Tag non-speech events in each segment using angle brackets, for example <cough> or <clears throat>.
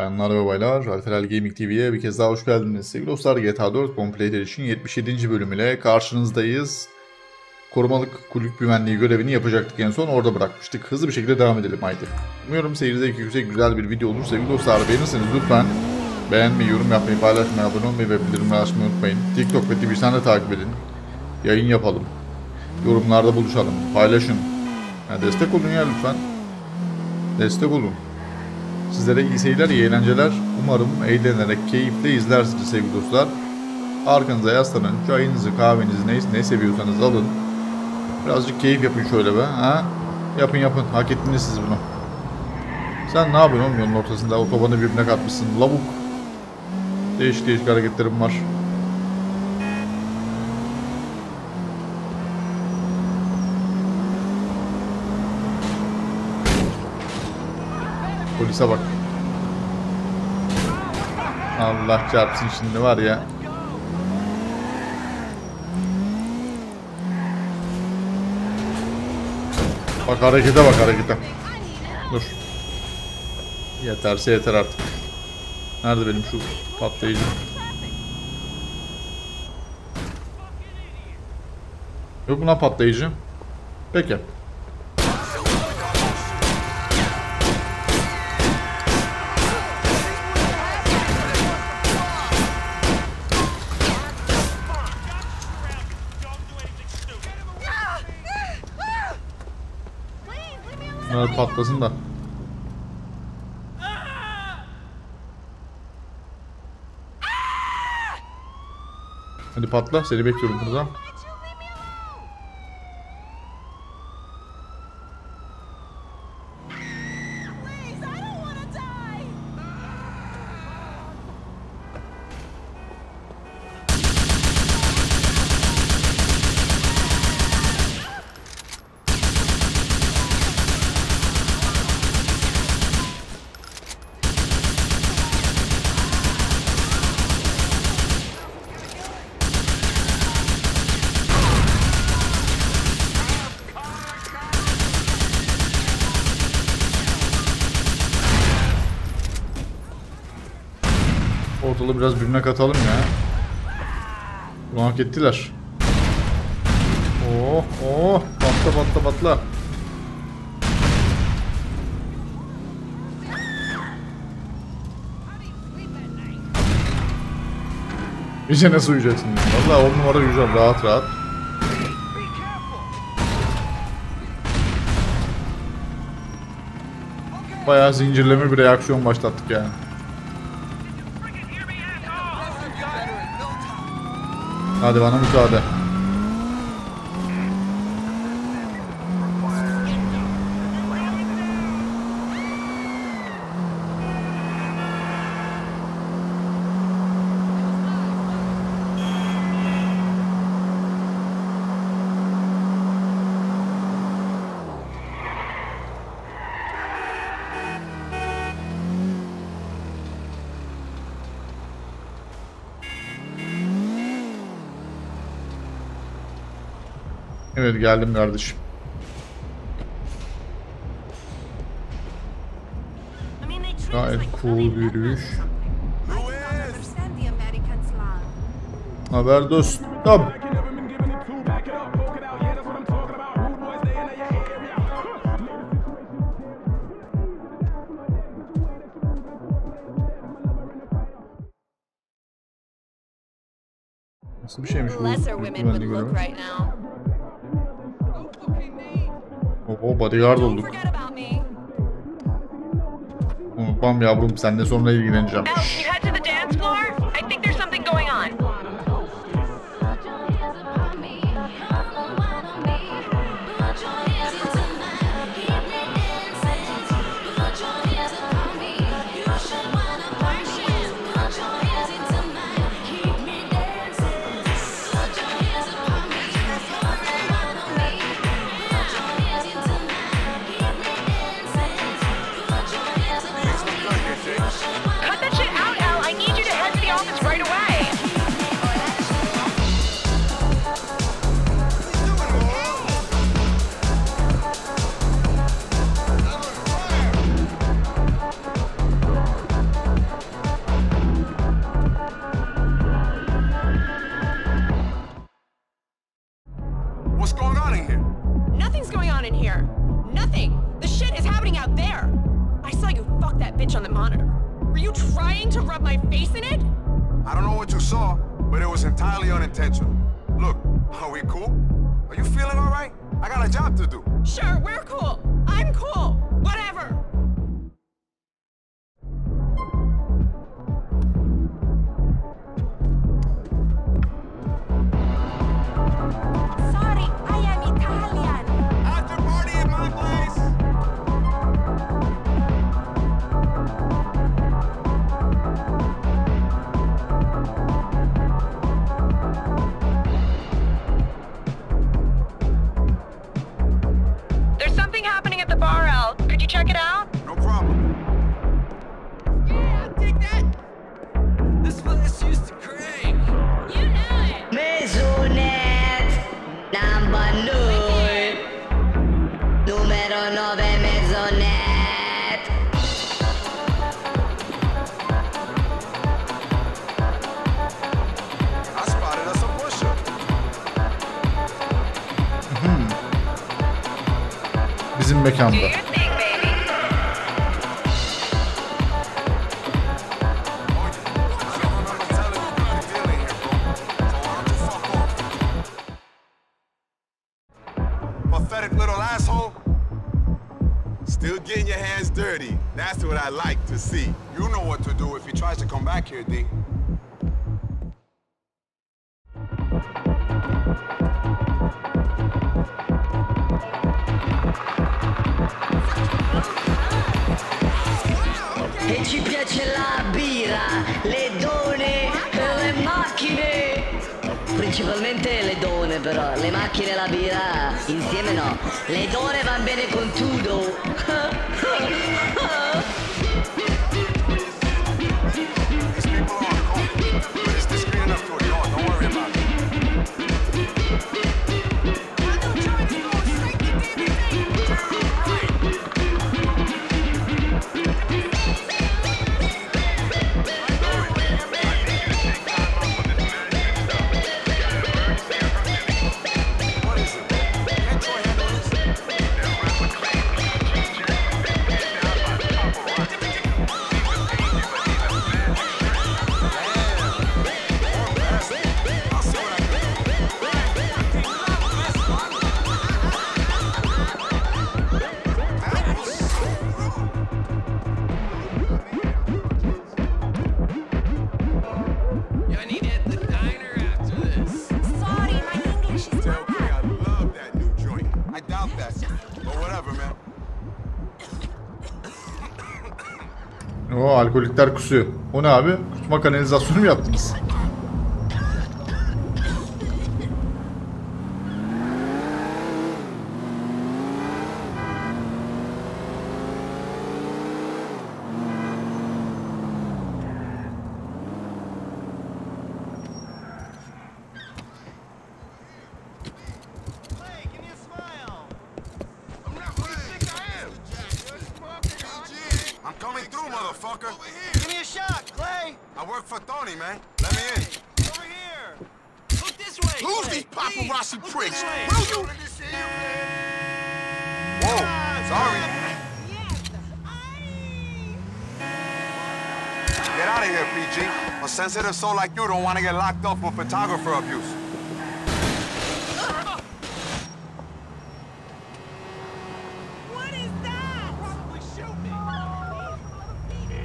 Bayanlar ve baylar, Alferel Gaming TV'ye bir kez daha hoş geldiniz. Sevgili dostlar GTA 4 Complete Edition 77. bölümüyle karşınızdayız. Korumalık kulüp güvenliği görevini yapacaktık en son orada bırakmıştık. Hızlı bir şekilde devam edelim haydi. Umuyorum seyir zevki yüksek güzel bir video olur. Sevgili dostlar beğenirseniz lütfen beğenmeyi, yorum yapmayı, paylaşmayı, abone olmayı ve bildirimleri açmayı unutmayın. TikTok ve Twitch'ten de takip edin. Yayın yapalım. Yorumlarda buluşalım. Paylaşın. Ya destek olun ya lütfen. Destek olun. Sizlere iyi seyirler, iyi eğlenceler. Umarım eğlenerek, keyifle izlersiniz sevgili dostlar. Arkanıza yaslanın, çayınızı, kahvenizi ne, ne seviyorsanız alın. Birazcık keyif yapın şöyle be. Ha? Yapın yapın, hak ettiniz siz bunu. Sen ne yapıyorsun oğlum yolun ortasında? Otobanı birbirine katmışsın. Lavuk. Değişik değişik hareketlerim var. Polise bak. Allah çarpsın şimdi var ya. Bak harekete bak harekete. Dur. Yeterse yeter artık. Nerede benim şu patlayıcı? Yok lan patlayıcı? Peki. Patlasın da. Hadi patla seni bekliyorum burada. Birbirine katalım ya. Bunu ettiler. Oh oh patla patla patla. İyice nasıl uyuyacaksın? Valla on numara uyuyacağım rahat rahat. Bayağı zincirleme bir reaksiyon başlattık yani. Hadi bana müsaade. Evet geldim kardeşim. Gayet cool bir yürüyüş. Haber dostum. Nasıl bir şeymiş bu? Ben de görüyorum. O bodyguard olduk. Unutmam yavrum seninle sonra ilgileneceğim. mekanda. piace la birra, le donne, le macchine. Principalmente le donne però, le macchine e la birra insieme no. Le donne vanno bene con tutto. <laughs> <laughs> Alkolikler kusuyor. O ne abi? Kutma kanalizasyonu mu yaptınız? paparazzi Please, pricks. Will you? Whoa, sorry. Get out of here, PG. A sensitive soul like you don't want to get locked up for photographer abuse.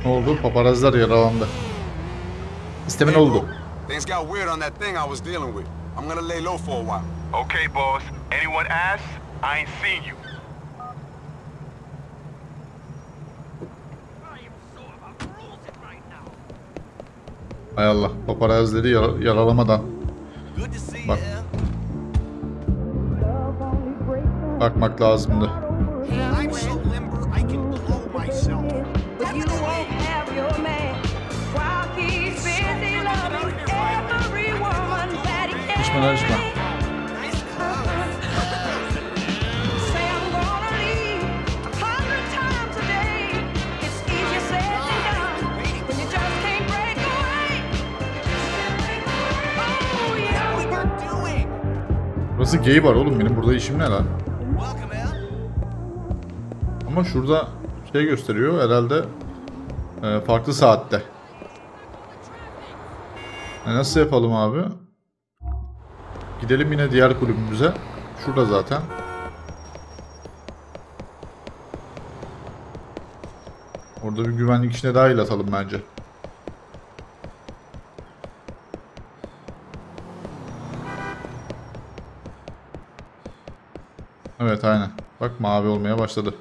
Ne oldu? Paparazlar yaralandı. İstemin oldu. Things got weird on that thing I was dealing with. I'm gonna lay low for a while. Okay, boss. Anyone ask? I ain't seen you. Hay Allah, paparazileri yar yaralamadan. Bak. Bakmak lazımdı. Karışma karışma. Burası gay var oğlum benim burada işim ne lan? Ama şurada şey gösteriyor herhalde e, farklı saatte. E, nasıl yapalım abi? Gidelim yine diğer kulübümüze. Şurada zaten. Orada bir güvenlik işine dahil atalım bence. Evet aynen. Bak mavi olmaya başladı.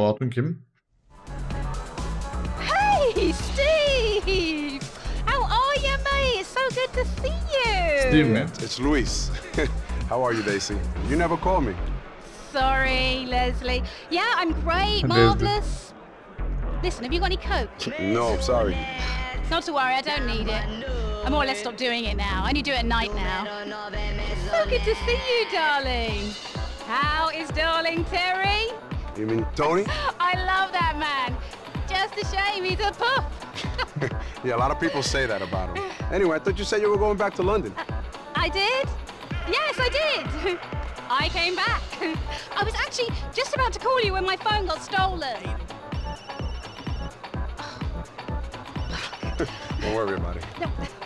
Bu hatun kim? Hey, Steve! How are you, mate? It's so good to see you. Değil mi? It's Luis. <laughs> How are you, Daisy? You never call me. Sorry, Leslie. Yeah, I'm great, marvelous. Listen, have you got any coke? No, I'm sorry. Not to worry, I don't need it. I more or less stopped doing it now. I only do it at night now. So good to see you, darling. How is darling Terry? You mean Tony? <laughs> I love that man. Just a shame he's a pup. <laughs> Yeah, a lot of people say that about him. Anyway, I thought you said you were going back to London. I did? Yes, I did. <laughs> I came back. I was actually just about to call you when my phone got stolen. Don't worry about it. What?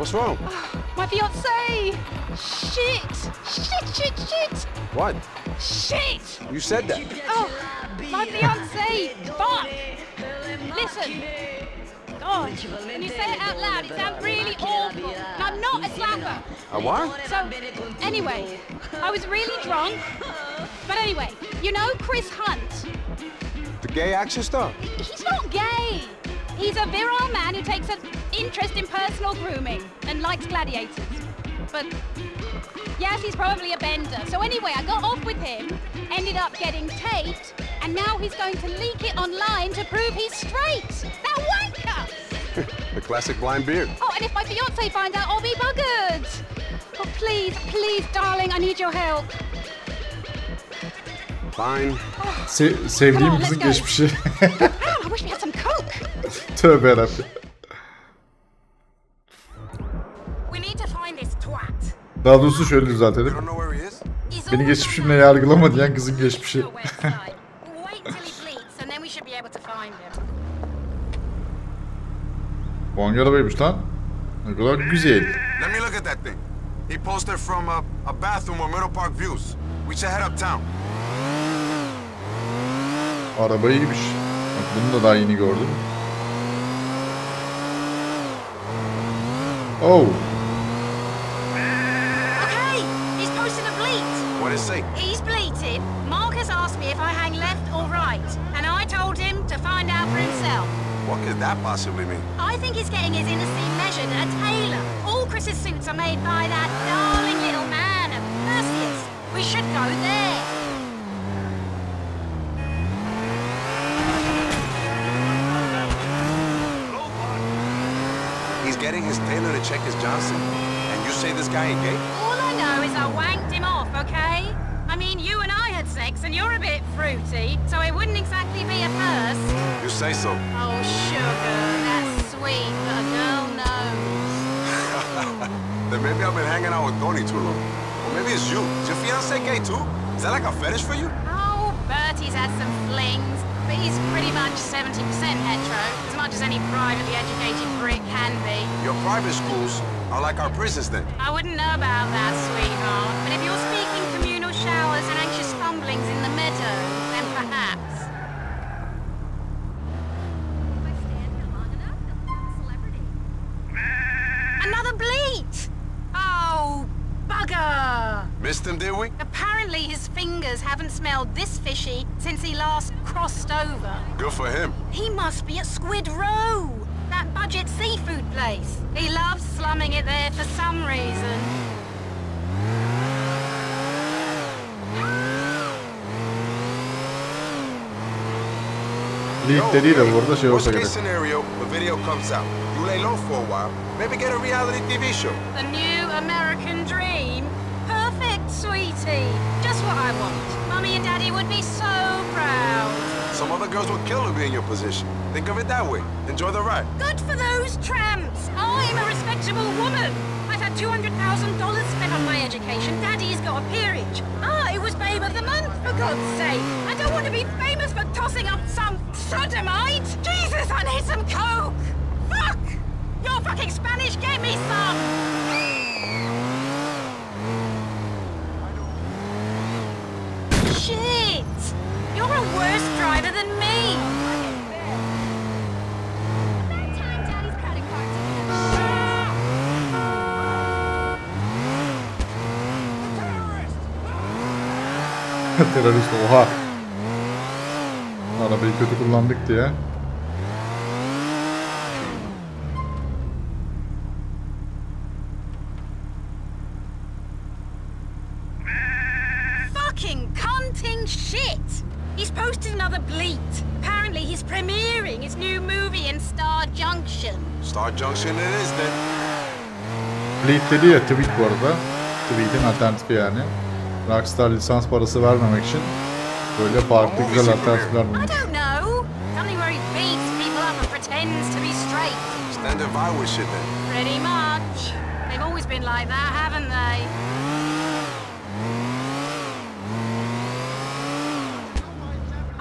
What's wrong? My fiance! Shit! Shit, shit, shit! What? Shit! You said that. Oh, my fiance! Fuck! Listen! God, when you say it out loud, it sounds really awful. And I'm not a slapper. A what? So, anyway, I was really drunk. But anyway, you know Chris Hunt? The gay action star? He's not gay. He's a virile man who takes an interest in personal grooming and likes gladiators. But yes, he's probably a bender. So anyway, I got off with him, ended up getting taped, and now he's going to leak it online to prove he's straight. That wanker! <laughs> The classic blind beard. Oh, and if my fiance finds out, I'll be buggered. Oh, please, please, darling, I need your help. Fine. Oh, Se- sevdiğim Come on, kızın let's go. geçmişi. <laughs> Ah, I wish we had some coke. <laughs> Tövbe yarabbim. Daha doğrusu şöyle? He's Beni geçmişimle yargılama diyen kızın geçmişi. Bu hangi arabaymış lan? Ne kadar güzel. Let me look at that thing. He posted from a, a bathroom with Middle Park views. We should head uptown. Araba iyiymiş. Bak bunu da daha yeni gördüm. Oh. Say? He's bleated. Mark has asked me if I hang left or right, and I told him to find out for himself. What could that possibly mean? I think he's getting his inner seam measured at a tailor. All Chris's suits are made by that darling little man at Perseus. We should go there. He's getting his tailor to check his Johnson, and you say this guy ain't gay? All I know is I wanked him off, okay? I mean, you and I had sex, and you're a bit fruity, so it wouldn't exactly be a first. You say so. Oh, sugar, that's sweet, but a girl knows. <laughs> Then maybe I've been hanging out with Tony too long. Or maybe it's you. Is your fiance gay too? Is that like a fetish for you? Oh, Bertie's had some flings, but he's pretty much 70% hetero, as much as any privately educated Brit can be. Your private schools are like our prisons then. I wouldn't know about that, sweetheart, but if you're speaking communal showers and anxious fumblings in the meadow, then perhaps. Do I stand calm enough? The black celebrity? Another bleat! Oh, bugger! Missed him, did we? Apparently his fingers haven't smelled this fishy since he last crossed over. Good for him. He must be at Squid Row, that budget seafood place. He loves slumming it there for some reason. Leak dediği de bu arada şey Worst case scenario, the video comes out. You lay low for a while, maybe get a reality TV show. The new American dream? Perfect, sweetie. I want. Mummy and Daddy would be so proud. Some other girls would kill to be in your position. Think of it that way. Enjoy the ride. Good for those tramps. Oh, I'm a respectable woman. I've had $200,000 spent on my education. Daddy's got a peerage. Ah, I was Babe of the Month, for God's sake. I don't want to be famous for tossing up some sodomite. Jesus, I need some coke. Terörist oha. Arabayı kötü kullandık diye. Fucking cunting shit! He's posted another bleat. Apparently he's premiering his new movie in Star Junction. Star Junction it is then. Bleed dedi ya tweet bu arada. Tweet'in alternatifi yani. Rockstar lisans parası vermemek için böyle farklı güzel alternatifler bulmuş. Standard shit then. Pretty much. They've always been like that, haven't they?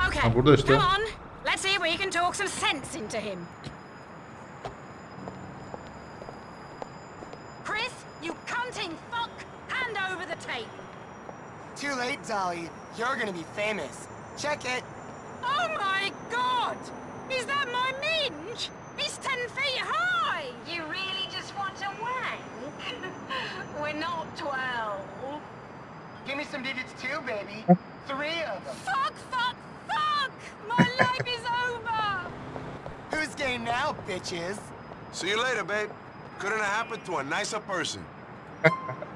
Okay, Ha, burada işte. come on. Let's see if we can talk some sense into him. Too late, Dolly. You're gonna be famous. Check it. Oh my god! Is that my minge? He's ten feet high! You really just want to wank? <laughs> We're not twelve. Give me some digits too, baby. Three of them. Fuck, fuck, fuck! My life is over! Who's game now, bitches? See you later, babe. Couldn't have happened to a nicer person. <laughs>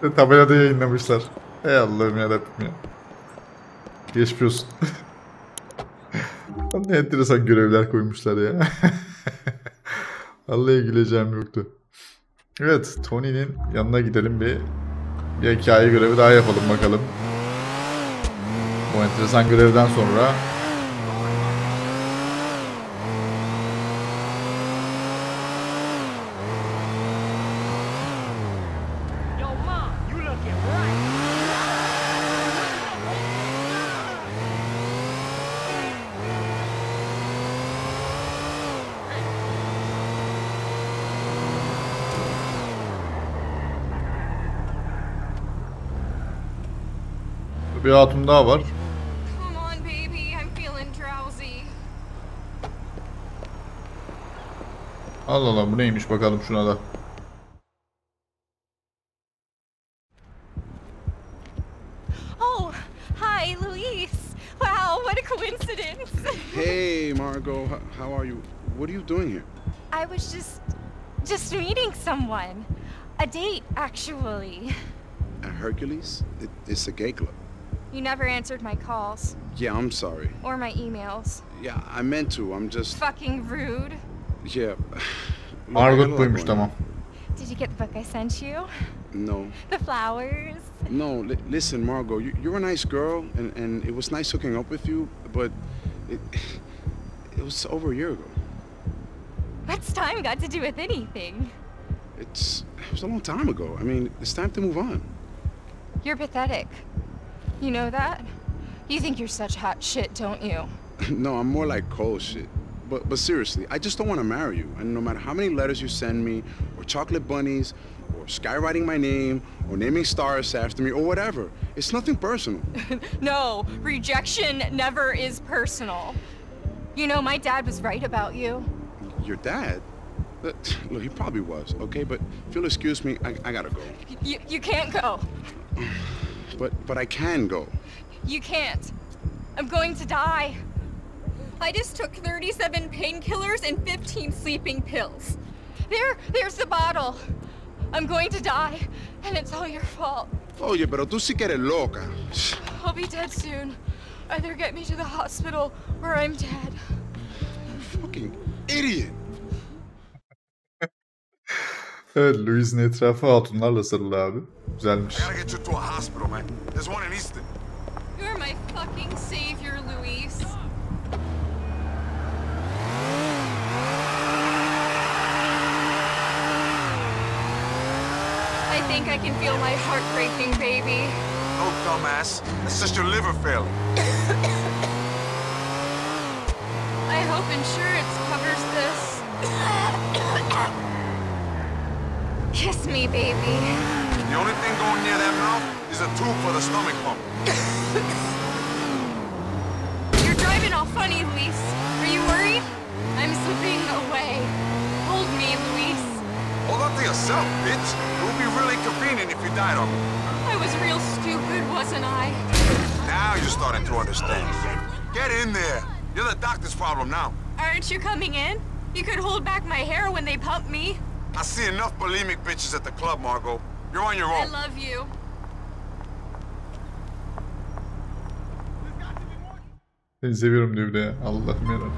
Tabelada yayınlamışlar. Ey Allah'ım yarabbim ya. Geçmiş olsun. <laughs> ne enteresan görevler koymuşlar ya. <laughs> Vallahi güleceğim yoktu. Evet, Tony'nin yanına gidelim bir bir hikaye görevi daha yapalım bakalım. Bu enteresan görevden sonra hatun daha var. Come on, baby. I'm feeling drowsy. Allah Allah bu neymiş bakalım şuna da. Oh, hi, Luis. Wow, what a coincidence. <laughs> Hey, Margot, h- how are you? What are you doing here? I was just, just meeting someone. A date, actually. A Hercules? It, it's a gay club. You never answered my calls Yeah, I'm sorry. or my emails. Yeah, I meant to. I'm just. Fucking rude. Yeah. <sighs> Look, I got a Margot buymuş tamam. Did you get the book I sent you? No. <laughs> The flowers? No, li- listen, Margot, you, you're a nice girl, and, and it was nice hooking up with you, but it, <sighs> it was over a year ago. What's time got to do with anything? It's it was a long time ago. I mean, it's time to move on. You're pathetic. You know that? You think you're such hot shit, don't you? <clears throat> no, I'm more like cold shit. But but seriously, I just don't want to marry you. And no matter how many letters you send me, or chocolate bunnies, or skywriting my name, or naming stars after me, or whatever, it's nothing personal. <laughs> No, rejection never is personal. You know, my dad was right about you. Your dad? Look, <clears throat> look, he probably was, okay? But if you'll excuse me, I, I gotta go. You, you can't go. <sighs> <sighs> <sighs> But but I can go. You can't. I'm going to die. I just took 37 painkillers and 15 sleeping pills. There, there's the bottle. I'm going to die, and it's all your fault. Oye, pero tú sí que eres loca. I'll be dead soon. Either get me to the hospital or I'm dead. Fucking idiot. Louis'in etrafı hatunlarla sarılı abi. Güzelmiş. I gotta get you to a hospital, man. There's one in Easton. You're my fucking savior, Luis. I think I can feel my heart breaking, baby. No, dumbass. That's just your liver failing. I hope insurance covers this. Kiss me, baby. The only thing going near that mouth is a tube for the stomach pump. You're driving all funny, Luis. Are you worried? I'm slipping away. Hold me, Luis. Hold on to yourself, bitch. It would be really convenient if you died on me. I was real stupid, wasn't I? Now you're starting to understand. Get in there. You're the doctor's problem now. Aren't you coming in? You could hold back my hair when they pump me. I see enough bulimic bitches at the club, Margot. You're on your I own. love you. Seni seviyorum diyor bir de ya. Allah'ım yarabbim.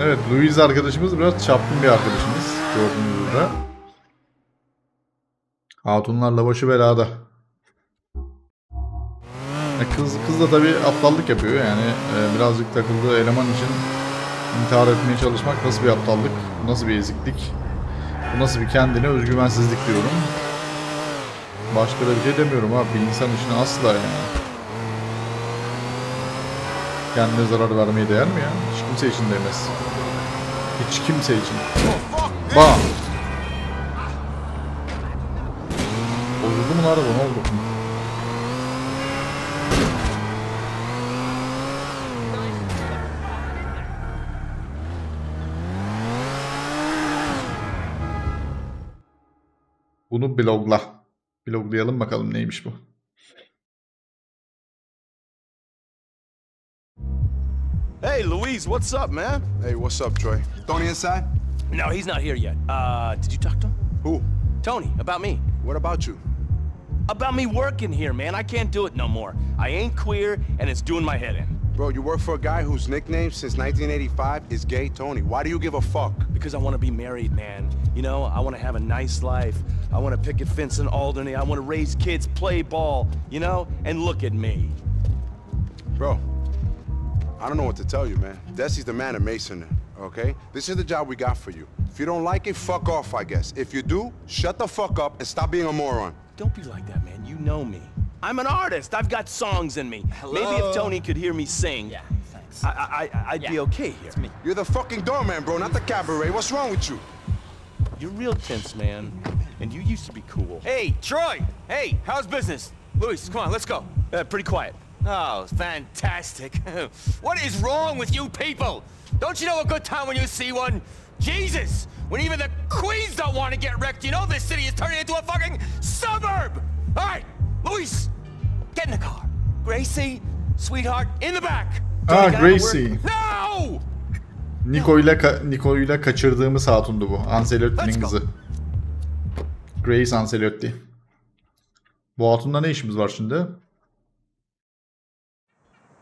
Evet Louis arkadaşımız biraz çapkın bir arkadaşımız. Gördüğünüz üzere. Hatunlarla başı belada. E, Kız, kız da tabi aptallık yapıyor yani e, birazcık takıldığı eleman için intihar etmeye çalışmak nasıl bir aptallık, nasıl bir eziklik, bu nasıl bir kendine özgüvensizlik diyorum. Başka bir şey demiyorum abi bir insan için asla yani. Kendine zarar vermeye değer mi ya? Hiç kimse için değmez. Hiç kimse için. Bam! Bozuldu mu araba ne oldu? Bunu blogla. Bloglayalım bakalım neymiş bu. Hey, Luis, what's up, man? Hey, what's up, Troy? Tony inside? No, he's not here yet. Uh, did you talk to him? Who? Tony, about me. What about you? About me working here, man. I can't do it no more. I ain't queer, and it's doing my head in. Bro, you work for a guy whose nickname since 1985 is Gay Tony. Why do you give a fuck? Because I want to be married, man. You know, I want to have a nice life. I want to picket fence in Alderney. I want to raise kids, play ball, you know? And look at me. Bro, I don't know what to tell you, man. Desi's the man at Mason, okay? This is the job we got for you. If you don't like it, fuck off, I guess. If you do, shut the fuck up and stop being a moron. Don't be like that, man. You know me. I'm an artist. I've got songs in me. Maybe if Tony could hear me sing, yeah, thanks. I, I, I- I'd be okay here. me. You're the fucking doorman, bro, not the cabaret. What's wrong with you? You're real tense, man. And you used to be cool. Hey, Troy! Hey, how's business? Luis, come on, let's go. Uh, pretty quiet. Oh, fantastic. <laughs> what is wrong with you people? Don't you know a good time when you see one? Jesus! When even the queens don't want to get wrecked, you know this city is turning into a fucking suburb! Alright, Luis, get in the car. Gracie, sweetheart, in the back. Ah, Gracie. No! Nico ile Nico ile kaçırdığımız hatundu bu. Ancelotti'nin kızı. Grace Ancelotti. Bu hatunla ne işimiz var şimdi?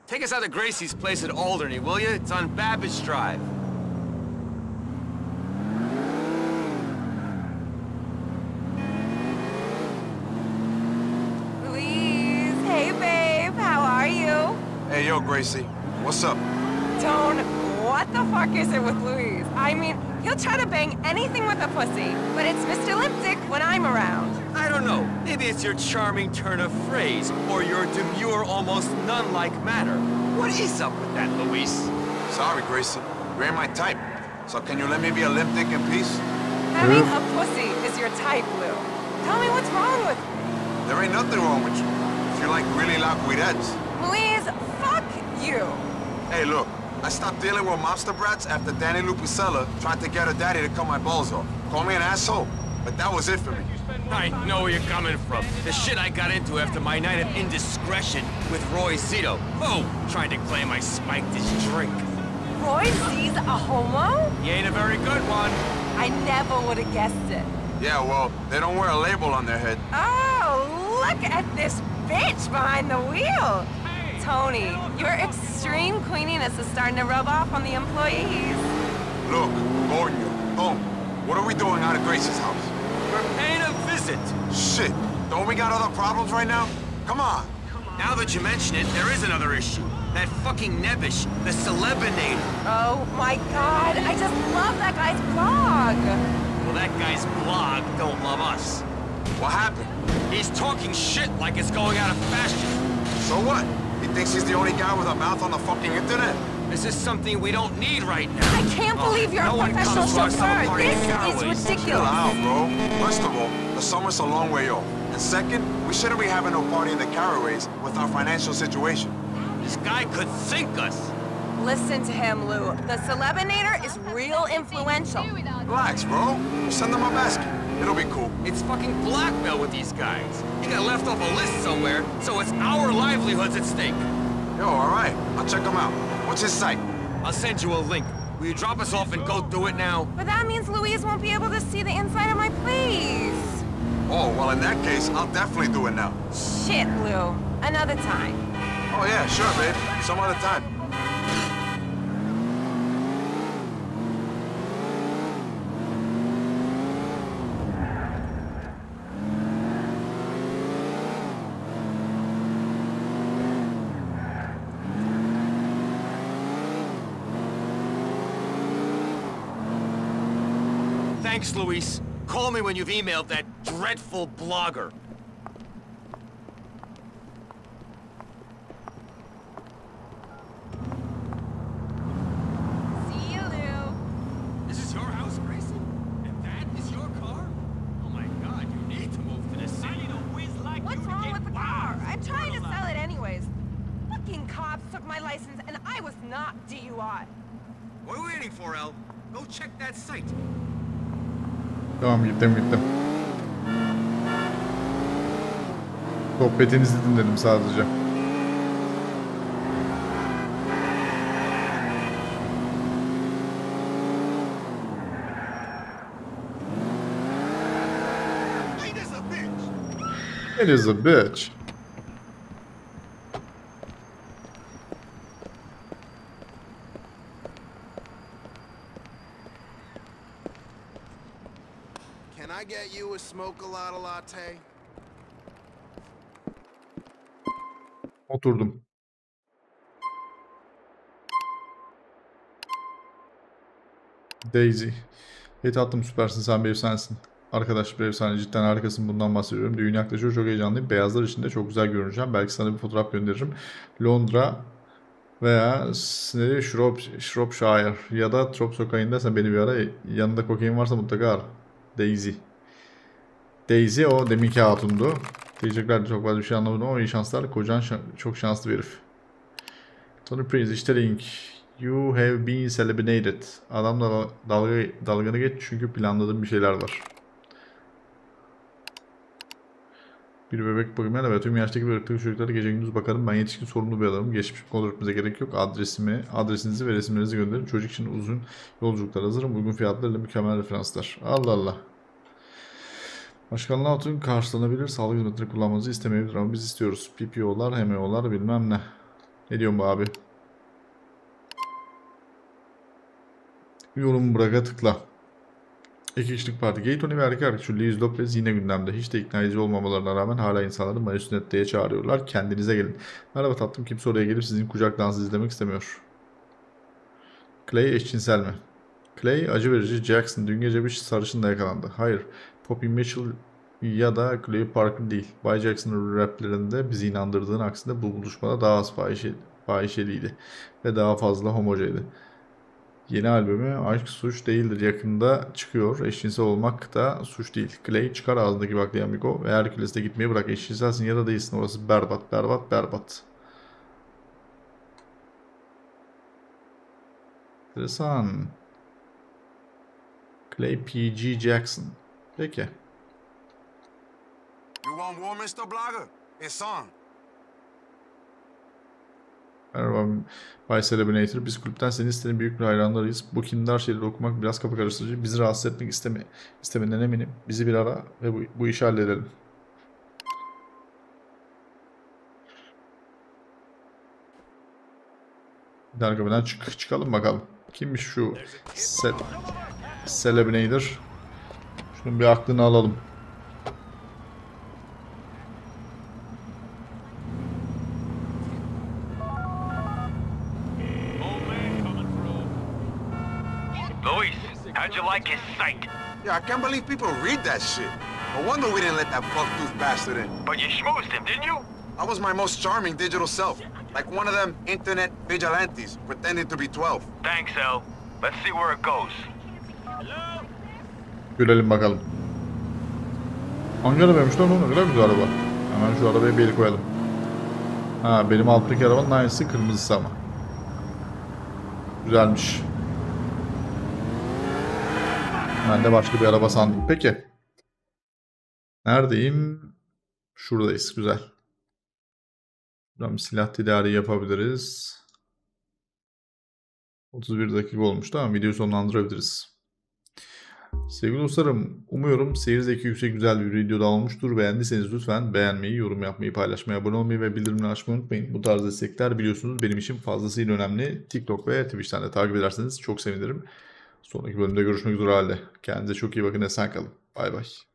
Take us out to Gracie's place at Alderney, will you? It's on Babbage Drive. Hey, yo, Gracie. What's up? Tone, what the fuck is it with Luis? I mean, he'll try to bang anything with a pussy, but it's Mr. Lipstick when I'm around. I don't know. Maybe it's your charming turn of phrase, or your demure, almost nun-like manner. What is up with that, Luis? Sorry, Gracie. You ain't my type. So can you let me be a limp dick in peace? Having a pussy is your type, Lou. Tell me what's wrong with There ain't nothing wrong with you. If you like really loud guidettes. Luis, fuck you. Hey, look. I stopped dealing with mobster brats after Dani Lupisella tried to get her daddy to cut my balls off. Call me an asshole, but that was it for me. I know where you're coming from. The shit I got into after my night of indiscretion with Roy Zito. Oh, trying to claim I spiked his drink. Roy sees a homo? He ain't a very good one. I never would have guessed it. Yeah, well, they don't wear a label on their head. Oh, look at this bitch behind the wheel. Tony, your extreme queeniness is starting to rub off on the employees. Look, Gornio, home. What are we doing out of Grace's house? We're paying a visit. Shit, don't we got other problems right now? Come on. Now that you mention it, there is another issue. That fucking nebbish, the celebinator. Oh my god, I just love that guy's blog. Well, that guy's blog don't love us. What happened? He's talking shit like it's going out of fashion. So what? He thinks he's the only guy with a mouth on the fucking internet? This is something we don't need right now. I can't Oh, believe you're no a one professional comes to our summer chauffeur. party This is Caraways. Chill out, bro. First of all, the summer's a long way off. And second, we shouldn't be having no party in the Caraways with our financial situation. This guy could think us. Listen to him, Lou. The Celebinator is real influential. Relax, bro. Send them a basket. It'll be cool. It's fucking blackmail with these guys. He got left off a list somewhere, so it's our livelihoods at stake. Yo, all right. I'll check him out. What's his site? I'll send you a link. Will you drop us off and go do it now? But that means Luis won't be able to see the inside of my place. Oh, well, in that case, I'll definitely do it now. Shit, Lou. Another time. Oh, yeah, sure, babe. Some other time. Thanks, Luis. Call me when you've emailed that dreadful blogger. Sohbetinizi dinledim sadece. It is a bitch. Can I get you a smoke a lot latte? Oturdum. Daisy. Hey tatlım süpersin sen bir efsanesin. Arkadaş bir efsane cidden harikasın bundan bahsediyorum. Düğün yaklaşıyor çok heyecanlıyım. Beyazlar içinde çok güzel görüneceğim. Belki sana bir fotoğraf gönderirim. Londra veya ne Shrop, Shropshire ya da Trop sokağında sen beni bir ara yanında kokain varsa mutlaka ara. Daisy. Daisy o deminki hatundu. Teşekkürler çok fazla bir şey anlamadım ama iyi şanslar. Kocan şa- çok şanslı bir herif. Tony Prince işte link. You have been celebrated. Adamla dalga, dalganı geç çünkü planladığım bir şeyler var. Bir bebek bakımıyla ve tüm yaştaki bıraktığı çocuklara gece gündüz bakarım. Ben yetişkin sorumlu bir adamım. Geçmiş kontrol etmenize gerek yok. Adresimi, adresinizi ve resimlerinizi gönderin. Çocuk için uzun yolculuklar hazırım. Uygun fiyatlarla mükemmel referanslar. Allah Allah. Başkanlığa atın karşılanabilir sağlık hizmetleri kullanmanızı istemeyebilir ama biz istiyoruz. PPO'lar, HMO'lar bilmem ne. Ne diyorsun bu abi? Yorum bırak'a tıkla. İki kişilik parti. Gay Tony ve erkek arkadaşı Liz Lopez yine gündemde. Hiç de ikna edici olmamalarına rağmen hala insanları Mayıs'ın çağırıyorlar. Kendinize gelin. Merhaba tatlım kimse oraya gelip sizin kucak dansı izlemek istemiyor. Clay eşcinsel mi? Clay acı verici Jackson dün gece bir sarışınla yakalandı. Hayır. Poppy Mitchell ya da Clay Parker değil. Bay Jackson'ın raplerinde bizi inandırdığın aksine bu buluşmada daha az fahişe, fahişeliydi. Ve daha fazla homojeydi. Yeni albümü Aşk Suç Değildir yakında çıkıyor. Eşcinsel olmak da suç değil. Clay çıkar ağzındaki baklayı amigo ve Herkules'te gitmeye bırak. Eşcinselsin ya da değilsin. Orası berbat, berbat, berbat. Enteresan. Clay P.G. Jackson. Peki. You want war, Mr. Blogger? It's on. Merhaba Bay Celebrinator. Biz kulüpten senin senin büyük bir hayranlarıyız. Bu kindar şeyleri okumak biraz kafa karıştırıcı. Bizi rahatsız etmek isteme, istemenden eminim. Bizi bir ara ve bu, bu işi halledelim. Dargabe'den çık çıkalım bakalım. Kimmiş şu Se Celebrinator? Şunun bir aklını alalım. How'd you like his site? Yeah, I can't believe people read that shit. No wonder we didn't let that buck-toothed bastard in. But you schmoozed him, didn't you? I was my most charming digital self. Like one of them internet vigilantes, pretending to be 12. Thanks, El. Let's see where it goes. Görelim bakalım. Hangi arabaymış lan o? Ne kadar güzel araba. Hemen şu arabaya bir el koyalım. Ha benim alttaki arabanın aynısı kırmızısı ama. Güzelmiş. Ben de başka bir araba sandım. Peki. Neredeyim? Şuradayız. Güzel. Buradan silah tedariği yapabiliriz. 31 dakika olmuş. Tamam videoyu sonlandırabiliriz. Sevgili dostlarım, umuyorum seyir zevki yüksek güzel bir video daha olmuştur. Beğendiyseniz lütfen beğenmeyi, yorum yapmayı, paylaşmayı, abone olmayı ve bildirimleri açmayı unutmayın. Bu tarz destekler biliyorsunuz benim için fazlasıyla önemli. TikTok ve Twitch'ten de takip ederseniz çok sevinirim. Sonraki bölümde görüşmek üzere halde. Kendinize çok iyi bakın, esen kalın. Bay bay.